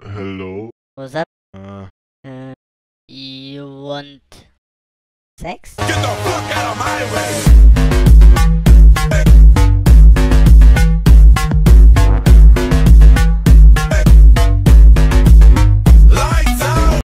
Hello? What's up? Uh. uh you want sex? Get the fuck out of my way!